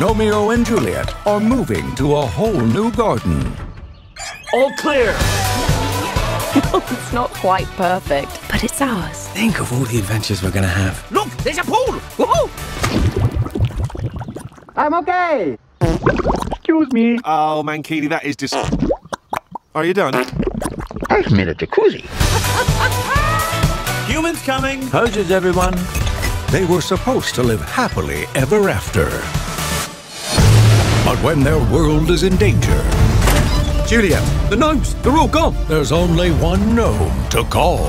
Gnomeo and Juliet are moving to a whole new garden. All clear. it's not quite perfect, but it's ours. Think of all the adventures we're gonna have. Look, there's a pool. Woohoo! I'm okay. Excuse me. Oh, Mankini, that is dis. Are you done? I've made a jacuzzi. Humans coming. How's everyone? They were supposed to live happily ever after. But when their world is in danger, Juliet, the gnomes, they're all gone. there's only one gnome to call.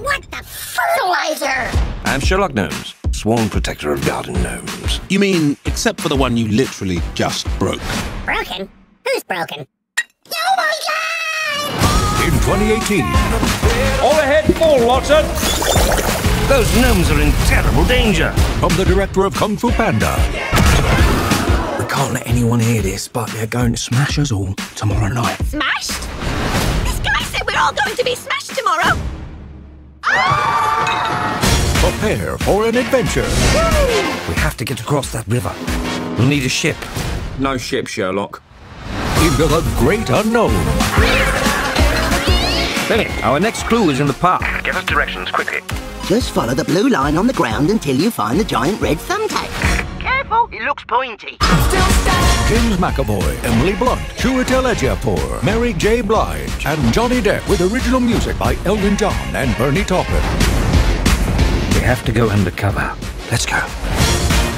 What the fertilizer? I'm Sherlock Gnomes, sworn protector of garden gnomes. You mean, except for the one you literally just broke? Broken? Who's broken? Oh my god! In 2018, All ahead, full, Watson. Those gnomes are in terrible danger. from the director of Kung Fu Panda, We can't let anyone hear this, but they're going to smash us all tomorrow night. Smashed? This guy said we're all going to be smashed tomorrow. Ah! prepare for an adventure We have to get across that river. We'll need a ship. No ship, Sherlock. into the great unknown. Benny, our next clue is in the park. Give us directions quickly. Just follow the blue line on the ground until you find the giant red thumbtack. Careful, it looks pointy. James McAvoy, Emily Blunt, Chiwetel Ejiofor, Mary J. Blige, and Johnny Depp with original music by Elton John and Bernie Taupin. We have to go undercover. Let's go.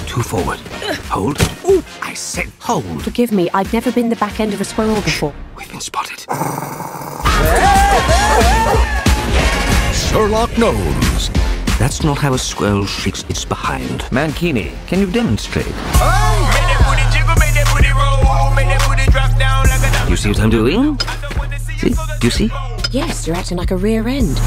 Two forward. Hold. Ooh, I said hold. Forgive me, I've never been the back end of a squirrel before. We've been spotted. Sherlock knows. That's not how a squirrel shakes its behind. Mankini, can you demonstrate? You see what I'm doing? See? Do you see? Yes, you're acting like a rear end.